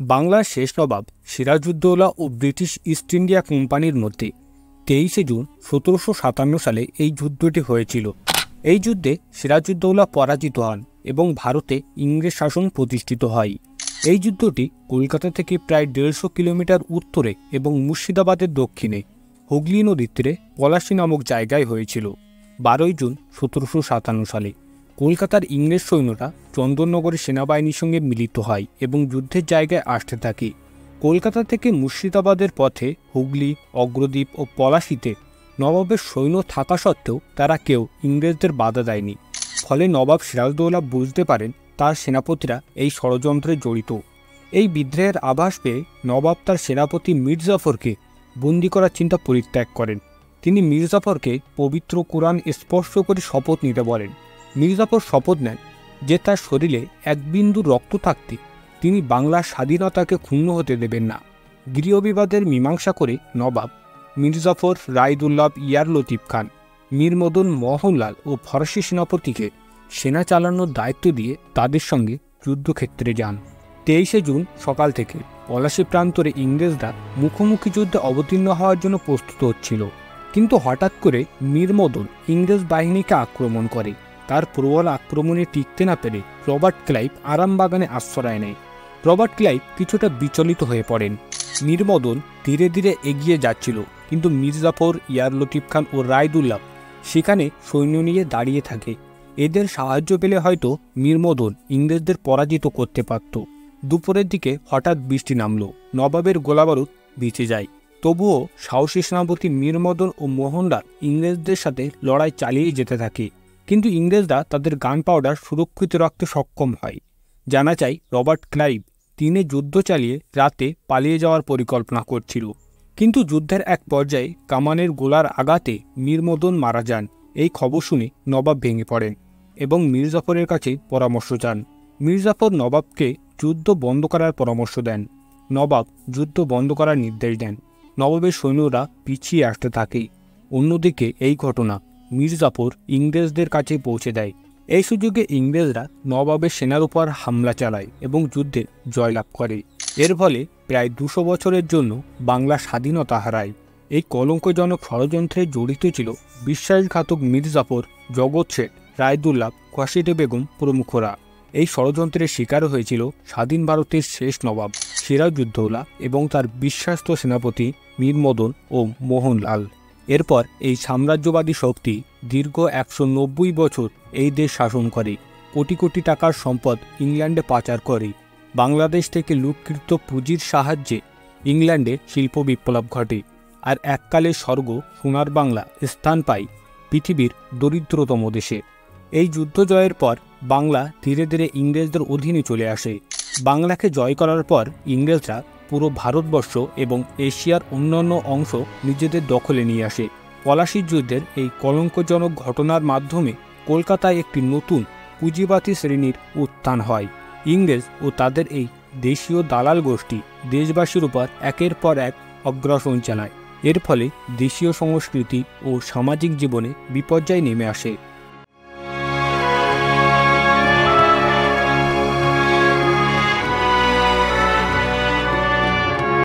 বাংলার শেষ নবাব সিরাজউদ্দৌলা ও ব্রিটিশ ইস্ট ইন্ডিয়া কোম্পানির মধ্যে তেইশে জুন সতেরোশো সাতান্ন সালে এই যুদ্ধটি হয়েছিল। এই যুদ্ধে সিরাজউদ্দৌলা পরাজিত হন এবং ভারতে ইংরেজ শাসন প্রতিষ্ঠিত হয়। এই যুদ্ধটি কলকাতা থেকে প্রায় দেড়শো কিলোমিটার উত্তরে এবং মুর্শিদাবাদের দক্ষিণে হুগলি নদীর তীরে পলাশী নামক জায়গায় হয়েছিল। বারোই জুন সতেরোশো সাতান্ন সালে কলকাতার ইংরেজ সৈন্যরা চন্দননগরের সেনাবাহিনীর সঙ্গে মিলিত হয় এবং যুদ্ধের জায়গায় আসতে থাকে। কলকাতা থেকে মুর্শিদাবাদের পথে হুগলি, অগ্রদ্বীপ ও পলাশিতে নবাবের সৈন্য থাকা সত্ত্বেও তারা কেউ ইংরেজদের বাধা দেয়নি। ফলে নবাব সিরাজদৌলা বুঝতে পারেন তার সেনাপতিরা এই ষড়যন্ত্রে জড়িত। এই বিদ্রোহের আভাস পেয়ে নবাব তার সেনাপতি মির্জাফরকে বন্দি করার চিন্তা পরিত্যাগ করেন। তিনি মির্জাফরকে পবিত্র কোরআন স্পর্শ করে শপথ নিতে বলেন। মির্জাফর শপথ নেন যে তার শরীরে এক বিন্দু রক্ত থাকতে তিনি বাংলার স্বাধীনতাকে ক্ষুণ্ণ হতে দেবেন না। গৃহবিবাদের মীমাংসা করে নবাব মির্জাফর রায়দুল্লাভ ইয়ার লতিফ খান মীরমদন মোহনলাল ও ফরাসি সেনাপতিকে সেনা চালানোর দায়িত্ব দিয়ে তাদের সঙ্গে যুদ্ধক্ষেত্রে যান। তেইশে জুন সকাল থেকে পলাশী প্রান্তরে ইংরেজরা মুখোমুখি যুদ্ধে অবতীর্ণ হওয়ার জন্য প্রস্তুত হচ্ছিল। কিন্তু হঠাৎ করে মীরমদন ইংরেজ বাহিনীকে আক্রমণ করে। তার প্রবল আক্রমণে টিকতে না পেরে রবার্ট ক্লাইভ আরামবাগানে আশ্রয় নেয়। রবার্ট ক্লাইভ কিছুটা বিচলিত হয়ে পড়েন। নির্মদন ধীরে ধীরে এগিয়ে যাচ্ছিল, কিন্তু মির্জাফর, ইয়ার লতিফ খান ও রায়দুল্লাহ সেখানে সৈন্য নিয়ে দাঁড়িয়ে থাকে। এদের সাহায্য পেলে হয়তো মীরমদন ইংরেজদের পরাজিত করতে পারত। দুপুরের দিকে হঠাৎ বৃষ্টি নামল। নবাবের গোলাবারুদ বেঁচে যায়। তবুও সাহসী সেনাপতি মীরমদন ও মোহনলাল ইংরেজদের সাথে লড়াই চালিয়ে যেতে থাকে। কিন্তু ইংরেজরা তাদের গান পাউডার সুরক্ষিত রাখতে সক্ষম হয়। জানা চাই রবার্ট ক্লাইভ দিনে যুদ্ধ চালিয়ে রাতে পালিয়ে যাওয়ার পরিকল্পনা করছিল। কিন্তু যুদ্ধের এক পর্যায়ে কামানের গোলার আঘাতে মীরমদন মারা যান। এই খবর শুনে নবাব ভেঙে পড়েন এবং মির্জাফরের কাছে পরামর্শ চান। মির্জাফর নবাবকে যুদ্ধ বন্ধ করার পরামর্শ দেন। নবাব যুদ্ধ বন্ধ করার নির্দেশ দেন। নবাবের সৈন্যরা পিছিয়ে আসতে থাকে। অন্যদিকে এই ঘটনা মির্জাফর ইংরেজদের কাছে পৌঁছে দেয়। এই সুযোগে ইংরেজরা নবাবের সেনার উপর হামলা চালায় এবং যুদ্ধে জয়লাভ করে। এর ফলে প্রায় দুশো বছরের জন্য বাংলা স্বাধীনতা হারায়। এই কলঙ্কজনক ষড়যন্ত্রে জড়িত ছিল বিশ্বাসঘাতক মির্জাফর জগৎ শেঠ রায়দুল্লাভ কাশিদে বেগম প্রমুখরা। এই ষড়যন্ত্রের শিকার হয়েছিল স্বাধীন ভারতের শেষ নবাব, সিরাজউদ্দৌলা এবং তার বিশ্বাস্ত সেনাপতি মীরমদন ও মোহনলাল। এরপর এই সাম্রাজ্যবাদী শক্তি দীর্ঘ একশো নব্বই বছর এই দেশ শাসন করে, কোটি কোটি টাকার সম্পদ ইংল্যান্ডে পাচার করে। বাংলাদেশ থেকে লুটকৃত পুঁজির সাহায্যে ইংল্যান্ডে শিল্প বিপ্লব ঘটে আর এককালে স্বর্গ, সোনার বাংলা স্থান পায় পৃথিবীর দরিদ্রতম দেশে। এই যুদ্ধ জয়ের পর বাংলা ধীরে ধীরে ইংরেজদের অধীনে চলে আসে। বাংলাকে জয় করার পর ইংরেজরা পুরো ভারতবর্ষ এবং এশিয়ার অন্যান্য অংশ নিজেদের দখলে নিয়ে আসে। পলাশির যুদ্ধের এই কলঙ্কজনক ঘটনার মাধ্যমে কলকাতায় একটি নতুন পুঁজিবাতি শ্রেণির উত্থান হয়। ইংরেজ ও তাদের এই দেশীয় দালাল গোষ্ঠী দেশবাসীর উপর একের পর এক অগ্রাসন চালায়। এর ফলে দেশীয় সংস্কৃতি ও সামাজিক জীবনে বিপর্যয় নেমে আসে।